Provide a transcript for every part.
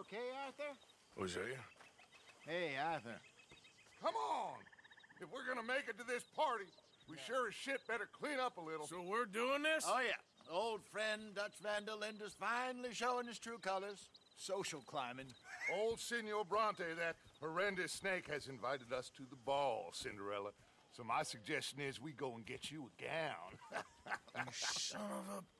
okay, Arthur? Hosea? Hey, Arthur. Come on! If we're gonna make it to this party, we sure as shit better clean up a little. So we're doing this? Oh, yeah. Old friend Dutch Van der Linde's finally showing his true colors. Social climbing. Old Senor Bronte, that horrendous snake, has invited us to the ball, Cinderella. So my suggestion is we go and get you a gown. you son of a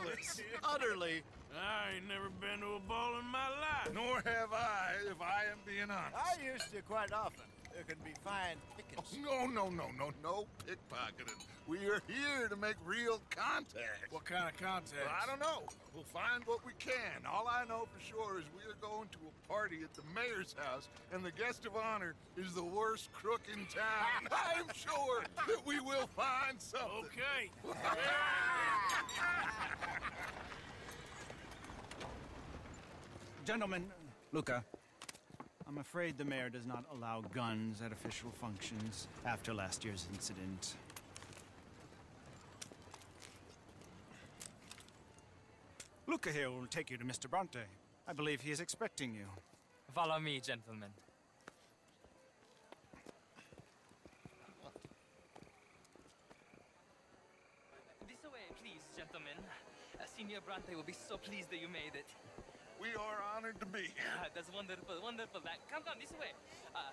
ridiculous. Utterly. I ain't never been to a ball in my life. Nor have I, if I am being honest. I used to quite often. There can be fine pickings. No, no, no, no, no pickpocketing. We are here to make real contact. What kind of contact? Well, I don't know. We'll find what we can. All I know for sure is we are going to a party at the mayor's house, and the guest of honor is the worst crook in town. I'm sure that we will find something. Okay. Gentlemen, Luca, I'm afraid the mayor does not allow guns at official functions after last year's incident. Luca here will take you to Mr. Bronte. I believe he is expecting you. Follow me, gentlemen. This way, please, gentlemen. Senior Bronte will be so pleased that you made it. We are honored to be here. Ah, that's wonderful, wonderful. Come, come, this way. Uh,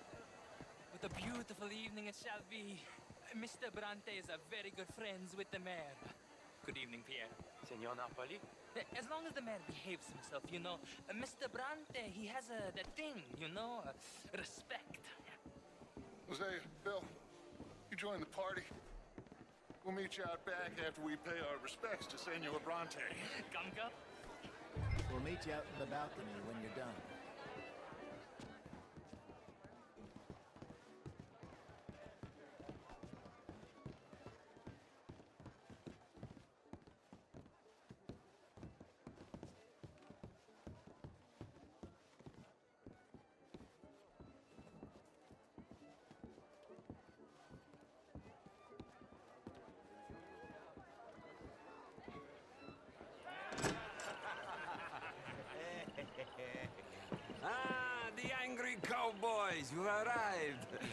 what a beautiful evening it shall be. Mr. Bronte is a very good friends with the mayor. Good evening, Pierre. Senor Napoli? Uh, As long as the mayor behaves himself, you know. Uh, Mr. Bronte, he has a that thing, you know, respect. Hosea, Bill, you join the party. We'll meet you out back after we pay our respects to Senor Bronte. Come, come. We'll meet you out in the balcony when you're done.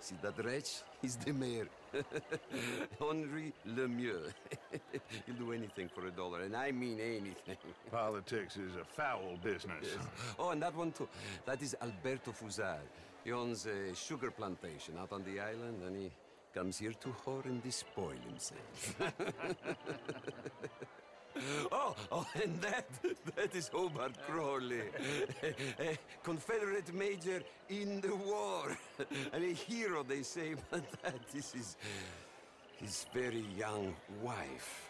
See that wretch? He's the mayor. Henri Lemieux. He'll do anything for a dollar, and I mean anything. Politics is a foul business. Oh, and that one too. That is Alberto Fussar. He owns a sugar plantation out on the island, and he comes here to whore and despoil himself. oh, oh, and that, that is Hobart Crawley, a Confederate major in the war, and a hero, they say, but that is his, his very young wife.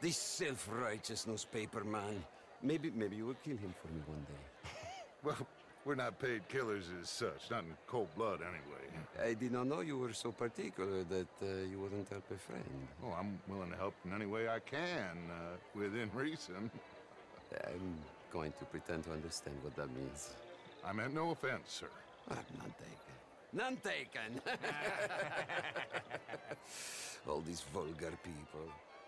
This self-righteous newspaper man. Maybe, maybe you will kill him for me one day. Well, we're not paid killers as such, not in cold blood anyway. I did not know you were so particular that uh, you wouldn't help a friend. Oh, I'm willing to help in any way I can, uh, within reason. I'm going to pretend to understand what that means. I meant no offense, sir. Ah, none taken. None taken. All these vulgar people.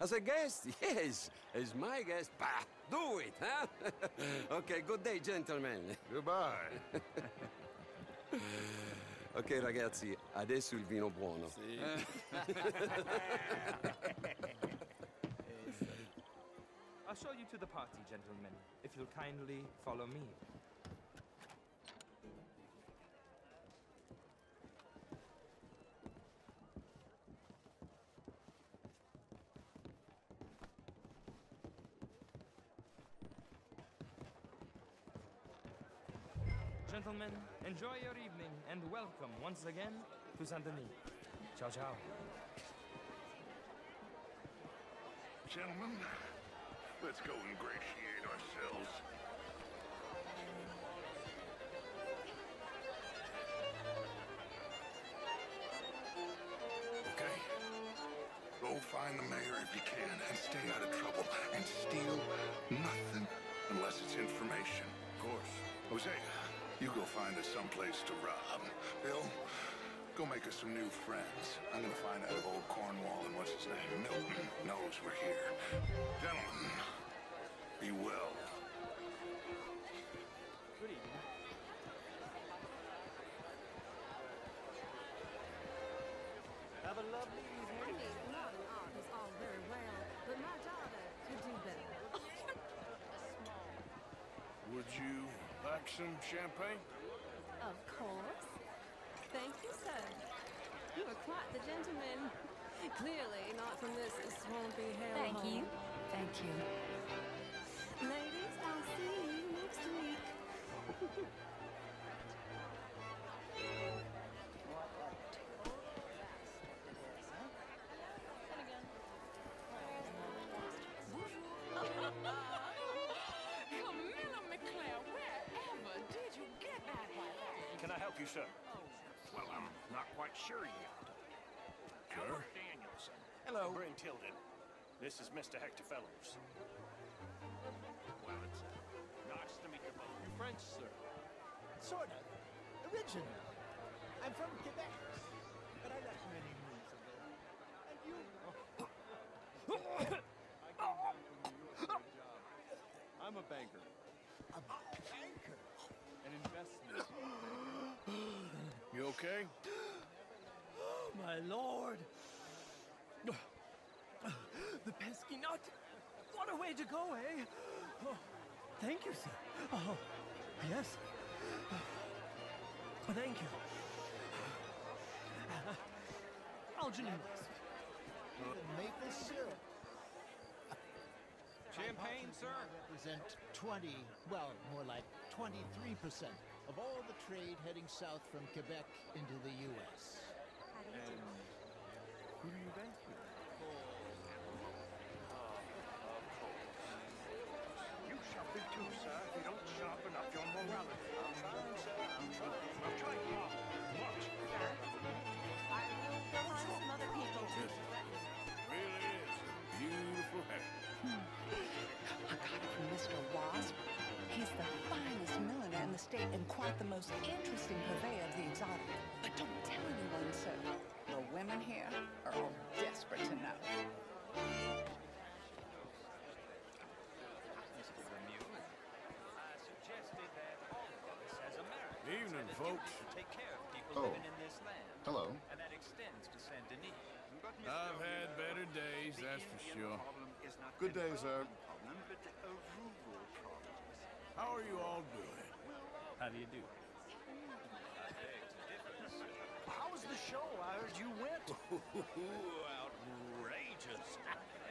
as a guest, yes, as my guest, bah, do it, huh? okay, good day, gentlemen. Goodbye. Ok, ragazzi, adesso il vino buono. I'll show you to the party, gentlemen, if you'll kindly follow me. Gentlemen, enjoy your evening and welcome once again to Saint Denis. Ciao, ciao. Gentlemen, let's go ingratiate ourselves. Okay? Go find the mayor if you can and stay out of trouble and steal nothing unless it's information. Of course. Hosea, you go find us someplace to rob. Bill, go make us some new friends. I'm gonna find out if old Cornwall and what's his name, Milton, knows we're here. Gentlemen, be well. Good evening. Have a lovely evening. I mean, modern art is all very well, but my daughter could do better. Would you like some champagne? Of course. Thank you, sir. You are quite the gentleman. Clearly not from this swampy hellhole. Thank you. Thank you. Ladies, I'll see you next week. Can I help you, sir? Well, I'm not quite sure yet. Albert Danielson. Hello. Bryn Tilden. This is Mr. Hector Fellows. Well, it's uh, nice to meet you both. You French, sir? Sort of. Originally. I'm from Quebec. But I left many moons ago. And you? I'm a banker. A banker. An investment. You okay? My lord! The pesky nut! What a way to go, eh? Oh, thank you, sir. Oh, yes. Oh, thank you. Uh, Algernon West. Maple syrup. Champagne, sir? represent 20, well, more like 23% of all the trade heading south from Quebec into the U.S. Who do you bank with? You shall be too, sir, if you don't sharpen up your morality. I'm trying, sir. I'm trying. I'm trying hard. Watch. I will go find some other people to Really is. Beautiful hair. Hmm. I got it from Mr. Wasp. He's the finest milliner in the state and quite the most interesting purveyor of the exotic. But don't tell anyone, sir. The women here are all desperate to know. Mr. Lemieux, I suggested that all of us as Americans Evening, folks. take care of people Oh. in this land. Hello. And that extends to Saint Denis. I've had better days, that's for sure. Good day, sir. How are you all doing? How do you do? How was the show? I heard you went. outrageous.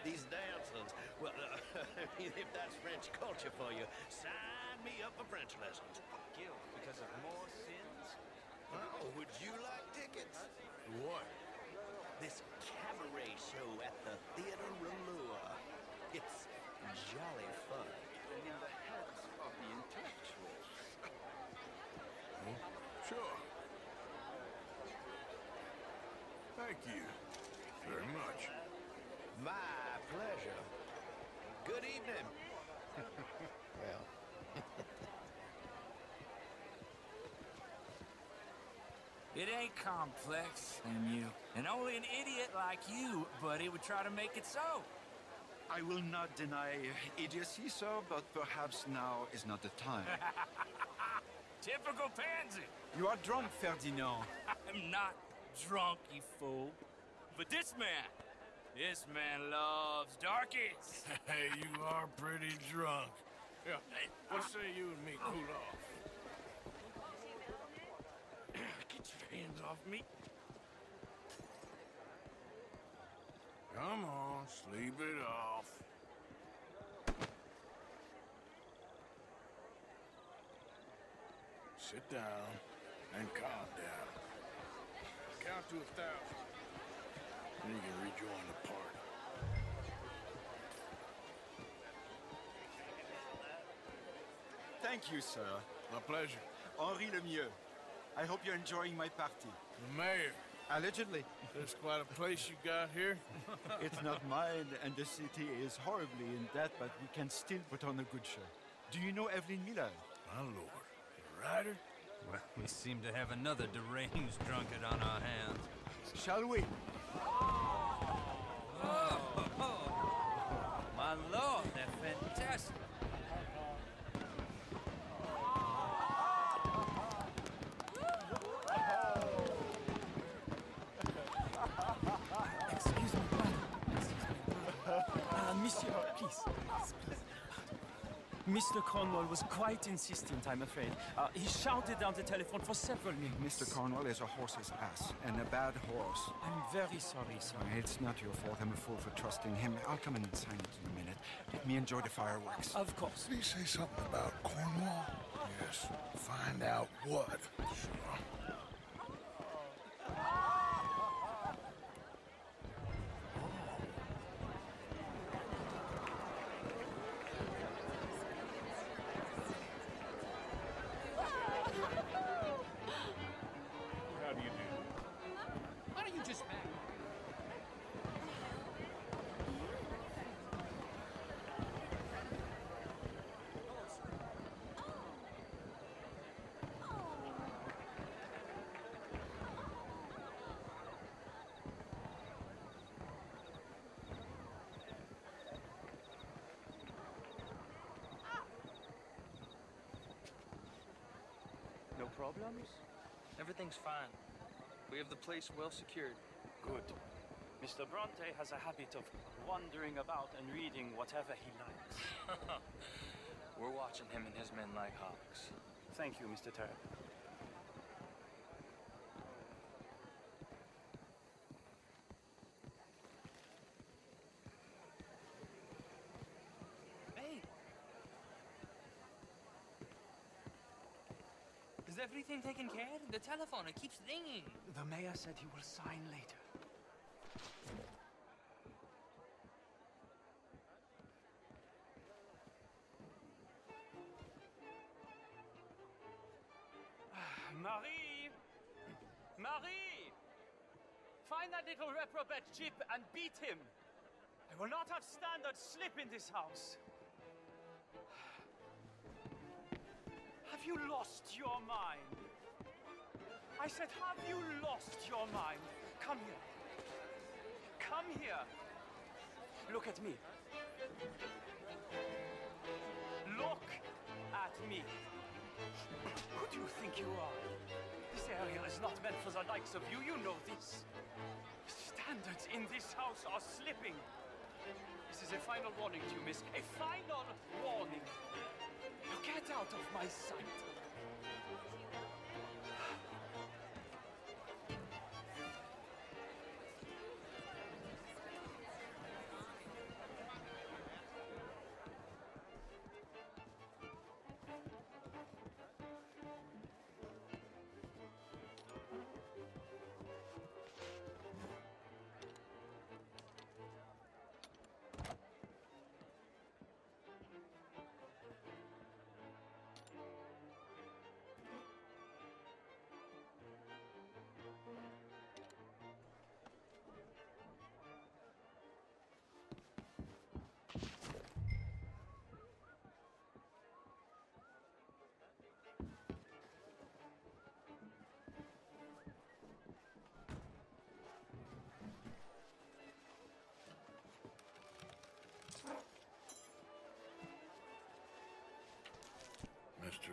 These dancers. Well, uh, if that's French culture for you, sign me up for French lessons. Guilt because of more sins? Oh, would you like tickets? What? This cabaret show at the Theater Ramua. It's jolly fun. And in the heads of the intellectuals. Oh, sure. Thank you very much. My pleasure. Good evening. well, It ain't complex, and you. And only an idiot like you, buddy, would try to make it so. I will not deny idiocy, sir, but perhaps now is not the time. Typical pansy. you are drunk, Ferdinand. I'm not drunk, you fool. But this man, this man loves darkies. Hey, you are pretty drunk. Yeah, what say you and me cool off? Get your hands off me. Come on, sleep it off. Sit down and calm down. Count to a thousand. Then you can rejoin the party. Thank you, sir. My pleasure. Henri Lemieux. I hope you're enjoying my party. The mayor. Allegedly. There's quite a place you got here. it's not mine, and the city is horribly in debt, but we can still put on a good show. Do you know Evelyn Miller? My lord. The writer? Well, we seem to have another deranged drunkard on our hands. Shall we? Oh, oh, oh. my lord, they're fantastic. Excuse me, brother. Uh, monsieur, please. please, please. Mr. Cornwall was quite insistent, I'm afraid. Uh, he shouted down the telephone for several minutes. Mr. Cornwall is a horse's ass, and a bad horse. I'm very sorry, sir. It's not your fault. I'm a fool for trusting him. I'll come and sign it in a minute. Let me enjoy the fireworks. Of course. Did he say something about Cornwall? Yes. Find out what. Sure. How do you do? Why don't you just back? No problems? Everything's fine. We have the place well secured. Good. Mr. Bronte has a habit of wandering about and reading whatever he likes. We're watching him and his men like hawks. Thank you, Mr. Terry. Hey! Is everything taken care? The telephone, it keeps ringing. The mayor said he will sign later. Marie! Marie! Find that little reprobate Jip and beat him. I will not have standard slip in this house. Have you lost your mind? I said, have you lost your mind? Come here. Come here. Look at me. Look at me. Who do you think you are? This area is not meant for the likes of you. You know this. Standards in this house are slipping. This is a final warning to you, miss. A final warning. Now get out of my sight.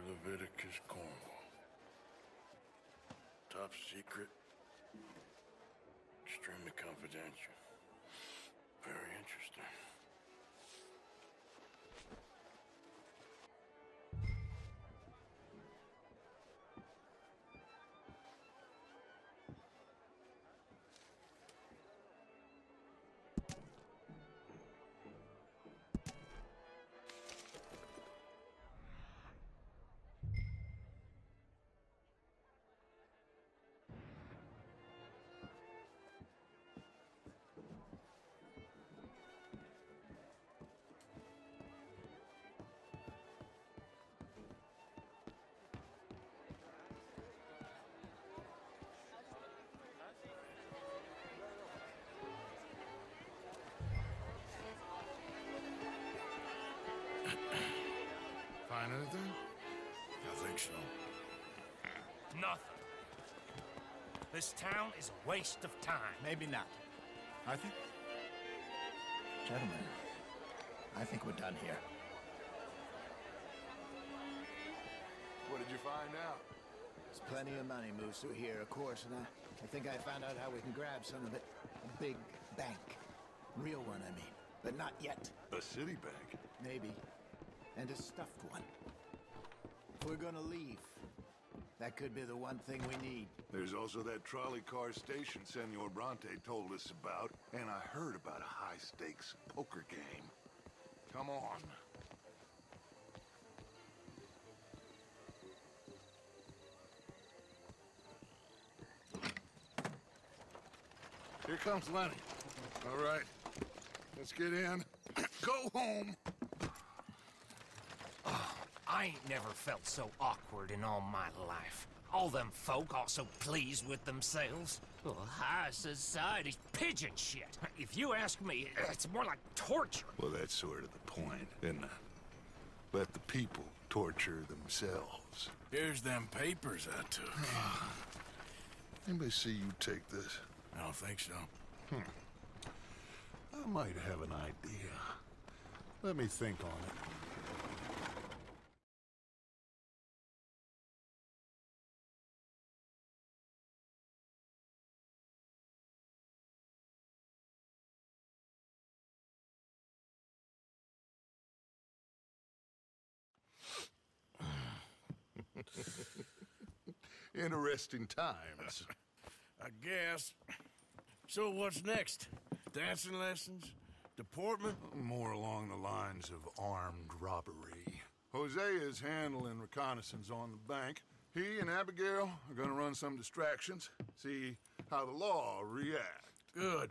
Leviticus Cornwall. Top secret. Extremely confidential. Find anything? I think so. Nothing. This town is a waste of time. Maybe not. I think... Gentlemen, I think we're done here. What did you find out? There's plenty of money moves through here, of course, and I, I think I found out how we can grab some of it. A big bank. Real one, I mean. But not yet. A city bank? Maybe. And a stuffed one. If we're gonna leave, that could be the one thing we need. There's also that trolley car station Senor Bronte told us about, and I heard about a high-stakes poker game. Come on. Here comes Lenny. All right, let's get in. Go home. I ain't never felt so awkward in all my life. All them folk all so pleased with themselves. Oh, high society's pigeon shit. If you ask me, it's more like torture. Well, that's sort of the point, isn't it? Let the people torture themselves. Here's them papers I took. Anybody see you take this? I don't think so. Hmm. I might have an idea. Let me think on it. Interesting times. I guess. So what's next? Dancing lessons? Deportment? More along the lines of armed robbery. Hosea is handling reconnaissance on the bank. He and Abigail are gonna run some distractions, see how the law react. Good.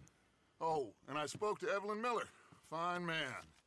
Oh, and I spoke to Evelyn Miller. Fine man.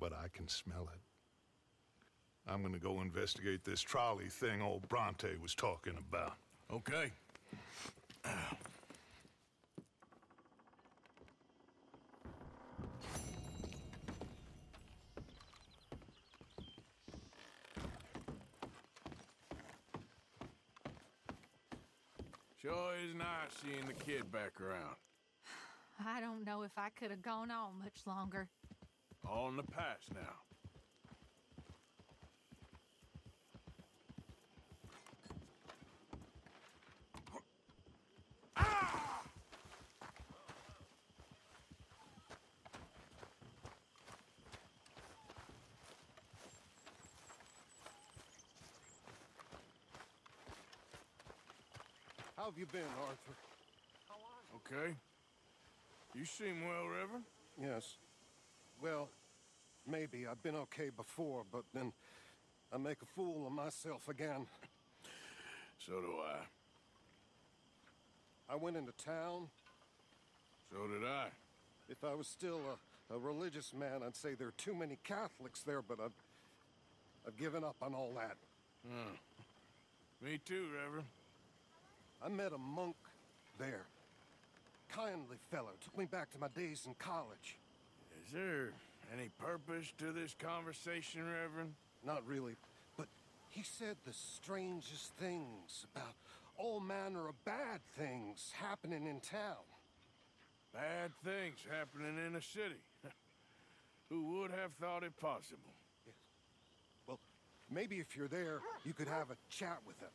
But I can smell it. I'm gonna go investigate this trolley thing old Bronte was talking about. Okay. Sure is nice seeing the kid back around. I don't know if I could have gone on much longer. All in the past now. How have you been, Arthur? Okay. You seem well, Reverend. Yes. Well, maybe. I've been okay before, but then I make a fool of myself again. So do I. I went into town. So did I. If I was still a, a religious man, I'd say there are too many Catholics there, but I've, I've given up on all that. Hmm. Me too, Reverend. I met a monk there. Kindly fellow, took me back to my days in college. Is there any purpose to this conversation, Reverend? Not really, but he said the strangest things about all manner of bad things happening in town. Bad things happening in a city. Who would have thought it possible? Well, maybe if you're there, you could have a chat with him.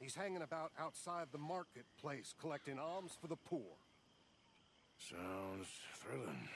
He's hanging about outside the marketplace collecting alms for the poor. Sounds thrilling.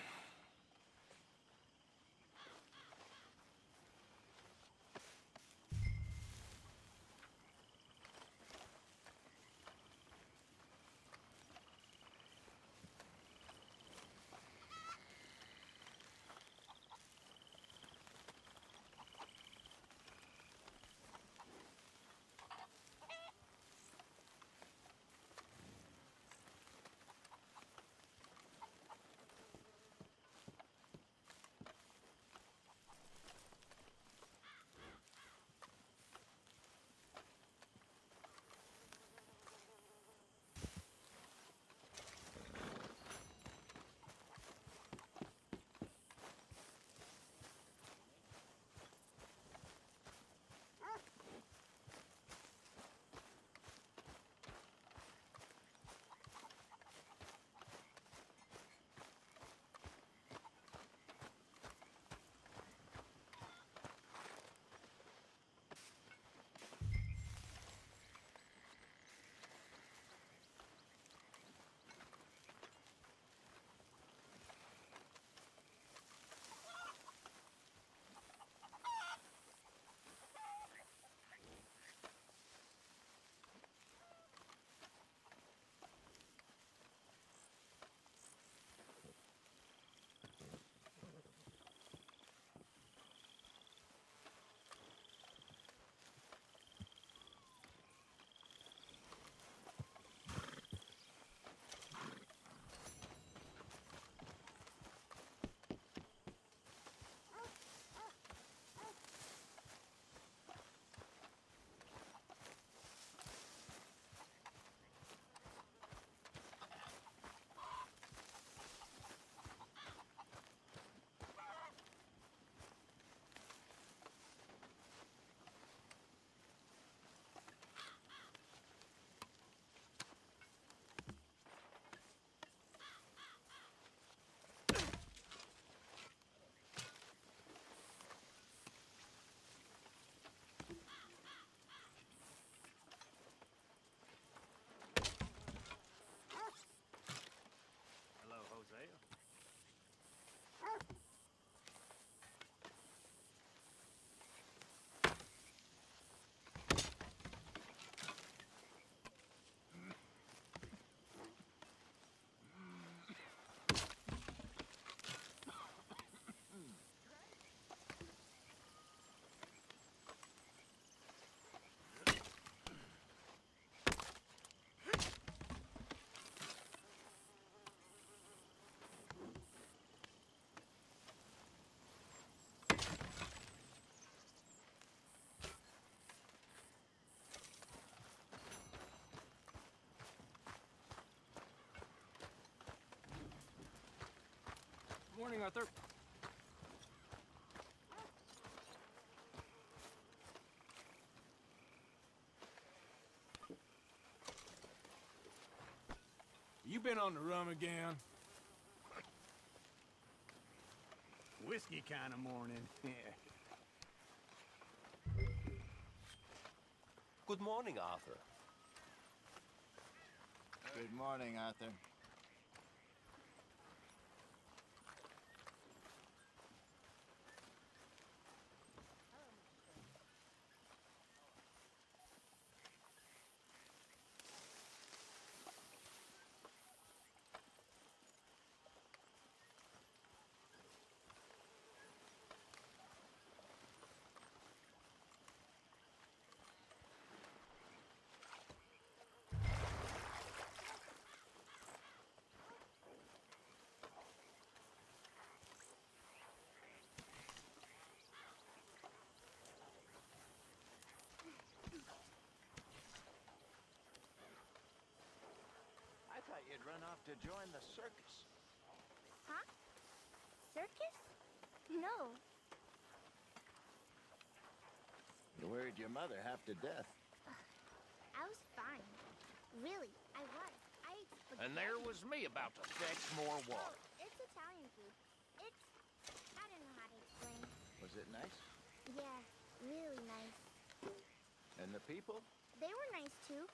Good morning, Arthur. You been on the rum again? Whiskey kind of morning. Good morning, Arthur. Good morning, Arthur. You'd run off to join the circus. Huh? Circus? No. You worried your mother half to death. I was fine. Really, I was. I ate. And there was me about to fetch more water. Oh, it's Italian food. It's... I don't know how to explain. Was it nice? Yeah, really nice. And the people? They were nice too.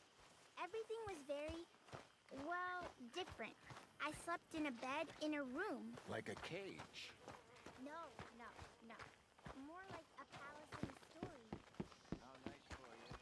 Everything was very, well, different. I slept in a bed in a room. Like a cage. No, no, no. More like a palace in a story. How nice for you.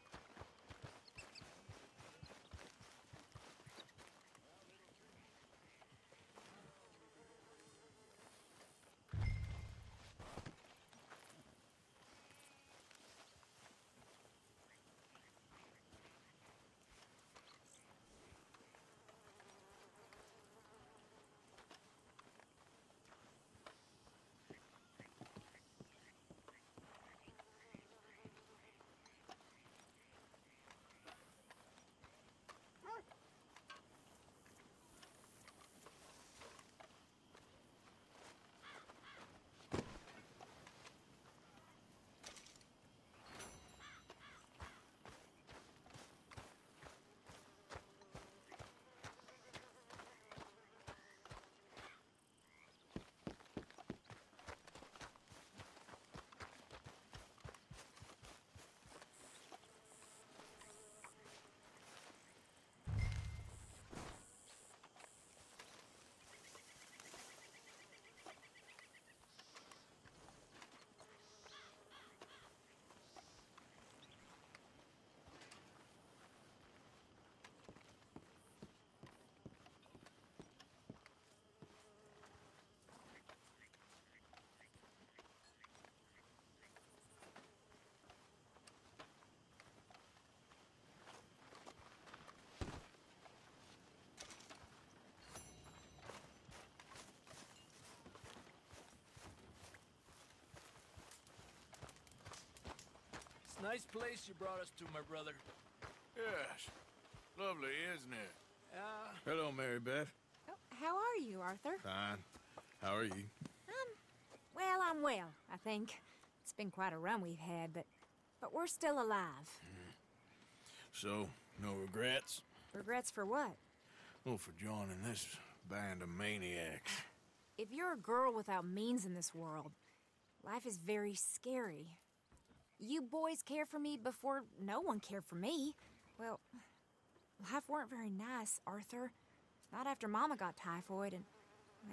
It's a nice place you brought us to, my brother. Yes. Lovely, isn't it? Uh, Hello, Mary Beth. Oh, how are you, Arthur? Fine. How are you? Um, well, I'm well, I think. It's been quite a run we've had, but but we're still alive. So, no regrets? Regrets for what? Oh, for joining this band of maniacs. If you're a girl without means in this world, life is very scary. You boys cared for me before no one cared for me. Well, life weren't very nice, Arthur. Not after Mama got typhoid, and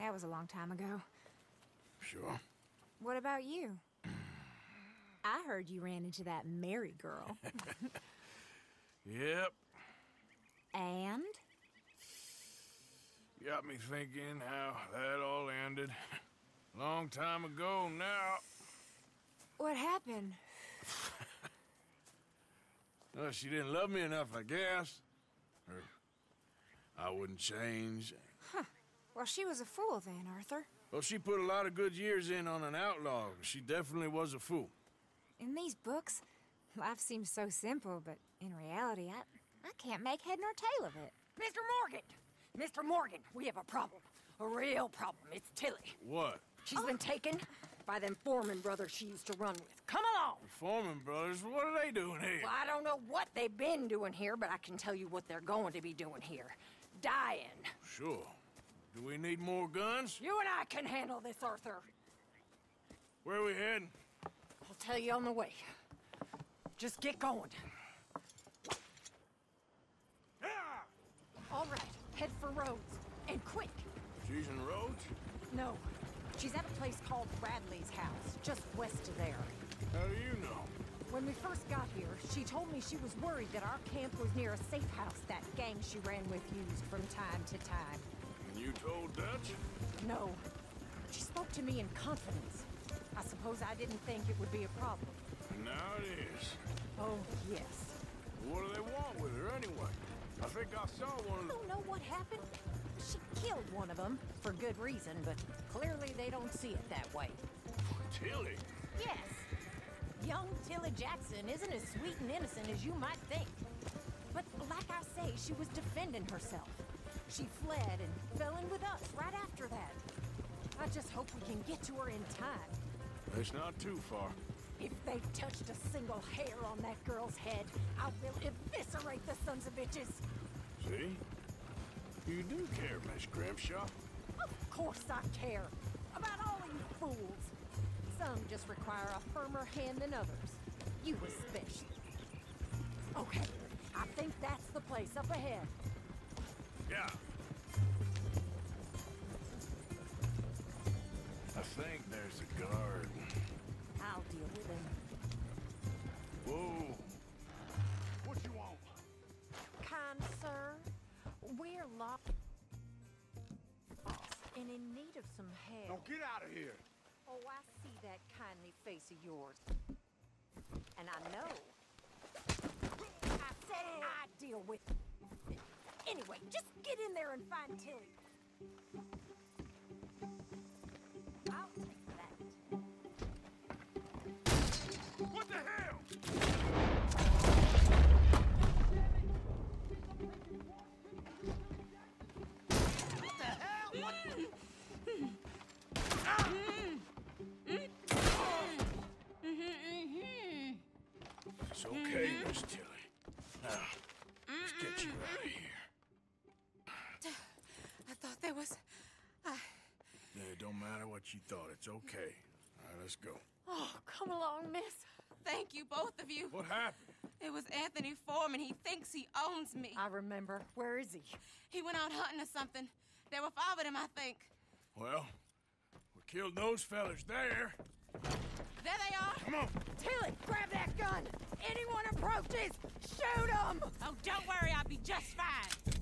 that was a long time ago. Sure. What about you? I heard you ran into that Mary girl. Yep. and? Got me thinking how that all ended. Long time ago now. What happened? Well, she didn't love me enough, I guess. Or I wouldn't change. Huh. Well, she was a fool then, Arthur. Well, she put a lot of good years in on an outlaw. She definitely was a fool. In these books, life seems so simple, but in reality, I, I can't make head nor tail of it. Mr. Morgan! Mr. Morgan, we have a problem. A real problem. It's Tilly. What? She's been taken by them Foreman brothers she used to run with. Come along! The Foreman brothers, what are they doing here? Well, I don't know what they've been doing here, but I can tell you what they're going to be doing here. Dying. Sure. Do we need more guns? You and I can handle this, Arthur. Where are we heading? I'll tell you on the way. Just get going. Yeah! All right, head for Rhodes. And quick. She's in Rhodes? No, she's at a place called Bradley's house, just west of there. How do you know? When we first got here, she told me she was worried that our camp was near a safe house that gang she ran with used from time to time. And you told Dutch? No. She spoke to me in confidence. I suppose I didn't think it would be a problem. Now it is. Oh, yes. What do they want with her anyway? I think I saw one I don't know what happened. She killed one of them, for good reason, but clearly they don't see it that way. Tilly? Yes. Young Tilly Jackson isn't as sweet and innocent as you might think. But like I say, she was defending herself. She fled and fell in with us right after that. I just hope we can get to her in time. It's not too far. If they've touched a single hair on that girl's head, I will eviscerate the sons of bitches. See? You do care, Miss Grimshaw. Of course I care. About all of you fools. Some just require a firmer hand than others. You especially. Okay, I think that's the place up ahead. Yeah. I think there's a guard. I'll deal with him. Whoa. What you want? Kind sir, we're locked and in need of some help. Now get out of here. Oh, I see that kindly face of yours. And I know. I said I'd deal with Anyway, just get in there and find Tilly. It's okay, mm-hmm. Miss Tilly. Now, let's get you mm-hmm. out of here. I thought there was. I. Yeah, it don't matter what you thought. It's okay. All right, let's go. Oh, come along, miss. Thank you, both of you. What happened? It was Anthony Foreman. He thinks he owns me. I remember. Where is he? He went out hunting or something. There were five of them, I think. Well, we killed those fellas there. There they are. Come on. Tilly, grab that gun! Anyone approaches, shoot them! Oh, don't worry, I'll be just fine.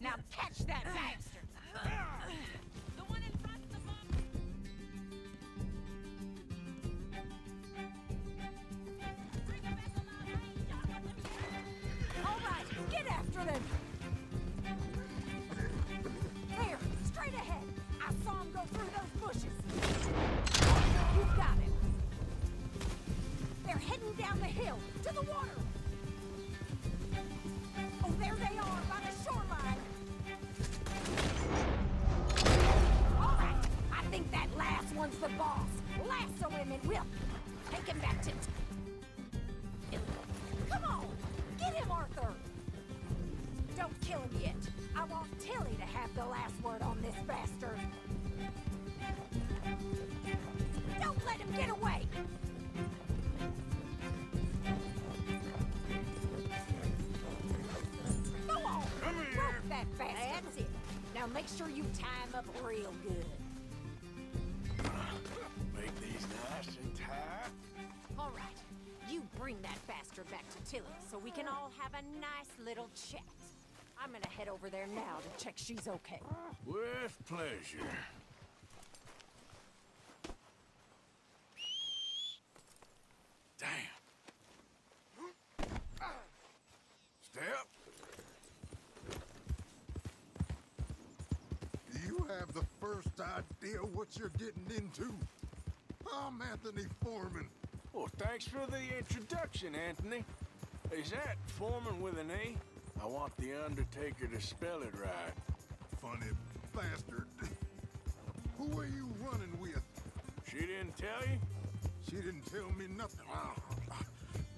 Now catch that uh, bastard! Uh, make sure you tie him up real good. Make these nice and tight. All right. You bring that bastard back to Tilly so we can all have a nice little chat. I'm gonna head over there now to check she's okay. With pleasure. Damn. Step. You have the first idea what you're getting into. I'm Anthony Foreman. Well, thanks for the introduction, Anthony. Is that Foreman with an A? I want the Undertaker to spell it right. Funny bastard. Who are you running with? She didn't tell you? She didn't tell me nothing. Ah,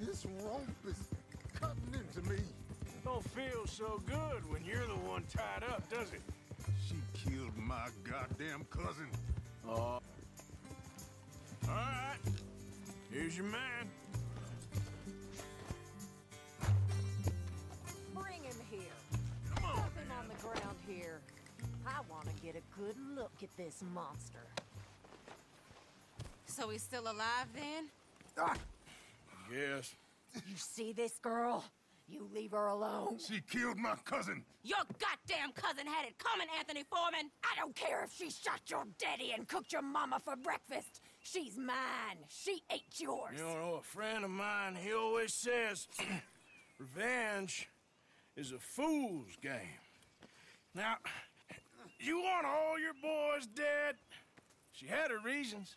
This rope is cutting into me. Don't feel so good when you're the one tied up, does it? She killed my goddamn cousin. Oh. All right. Here's your man. Bring him here. Put him on the ground here. I want to get a good look at this monster. So he's still alive then? Ah. Yes. You see this girl? You leave her alone. She killed my cousin. Your goddamn cousin had it coming, Anthony Foreman! I don't care if she shot your daddy and cooked your mama for breakfast. She's mine. She ate yours. You know, a friend of mine, he always says, revenge is a fool's game. Now, you want all your boys dead? She had her reasons.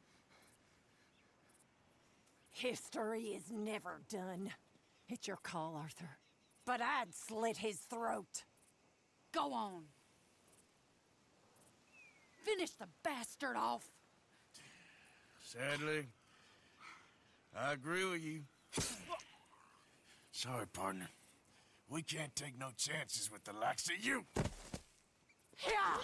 History is never done. It's your call, Arthur. But I'd slit his throat. Go on. Finish the bastard off. Sadly, I agree with you. Sorry, partner. We can't take no chances with the likes of you. Yeah!